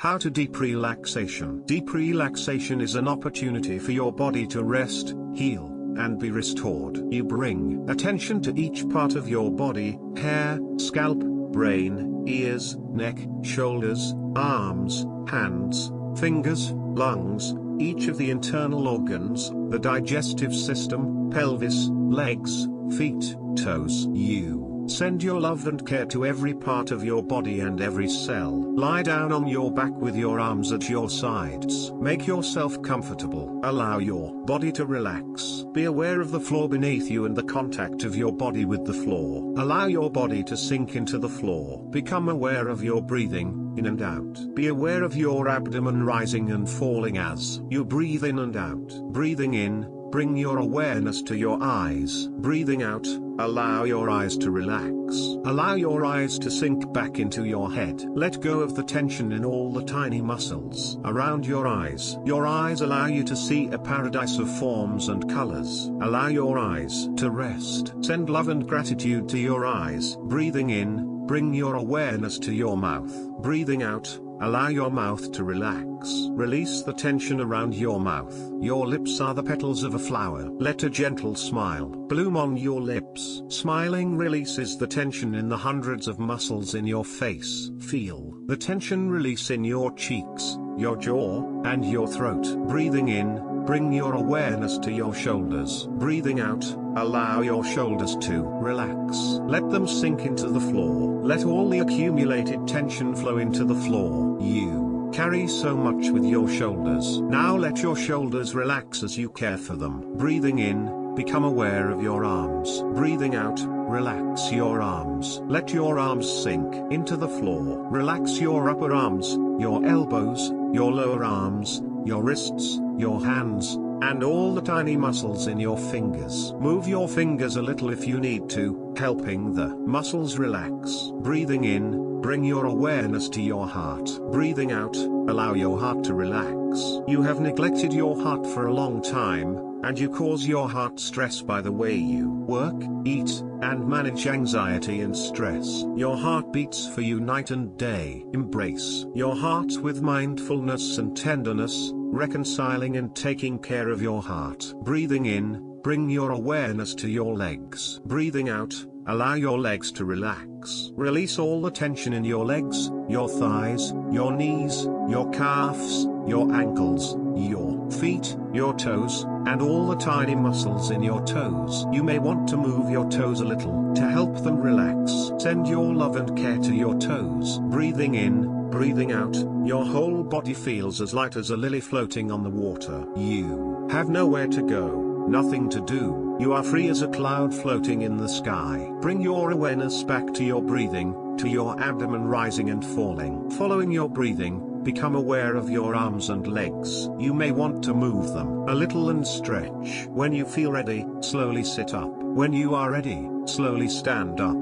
How to deep relaxation. Deep relaxation is an opportunity for your body to rest, heal, and be restored. You bring attention to each part of your body, hair, scalp, brain, ears, neck, shoulders, arms, hands, fingers, lungs, each of the internal organs, the digestive system, pelvis, legs, feet, toes. You Send your love and care to every part of your body and every cell. Lie down on your back with your arms at your sides. Make yourself comfortable. Allow your body to relax. Be aware of the floor beneath you and the contact of your body with the floor. Allow your body to sink into the floor. Become aware of your breathing, in and out. Be aware of your abdomen rising and falling as you breathe in and out. Breathing in, Bring your awareness to your eyes. Breathing out, allow your eyes to relax. Allow your eyes to sink back into your head. Let go of the tension in all the tiny muscles around your eyes. Your eyes allow you to see a paradise of forms and colors. Allow your eyes to rest. Send love and gratitude to your eyes. Breathing in, bring your awareness to your mouth. Breathing out, Allow your mouth to relax. Release the tension around your mouth. Your lips are the petals of a flower. Let a gentle smile bloom on your lips. Smiling releases the tension in the hundreds of muscles in your face. Feel the tension release in your cheeks, your jaw, and your throat. Breathing in, Bring your awareness to your shoulders. Breathing out, allow your shoulders to relax. Let them sink into the floor. Let all the accumulated tension flow into the floor. You carry so much with your shoulders. Now let your shoulders relax as you care for them. Breathing in, become aware of your arms. Breathing out, relax your arms. Let your arms sink into the floor. Relax your upper arms, your elbows, your lower arms, your wrists, your hands, and all the tiny muscles in your fingers. Move your fingers a little if you need to, helping the muscles relax. Breathing in, bring your awareness to your heart. Breathing out, allow your heart to relax. You have neglected your heart for a long time, and you cause your heart stress by the way you work, eat, and manage anxiety and stress. Your heart beats for you night and day. Embrace your heart with mindfulness and tenderness, reconciling and taking care of your heart. Breathing in, bring your awareness to your legs. Breathing out, allow your legs to relax. Release all the tension in your legs, your thighs, your knees, your calves, your ankles, your feet, your toes, and all the tiny muscles in your toes. You may want to move your toes a little to help them relax. Send your love and care to your toes. Breathing in, breathing out, your whole body feels as light as a lily floating on the water. You have nowhere to go nothing to do, you are free as a cloud floating in the sky. Bring your awareness back to your breathing, to your abdomen rising and falling. Following your breathing, Become aware of your arms and legs. You may want to move them a little and stretch. When you feel ready, slowly sit up. When you are ready, slowly stand up.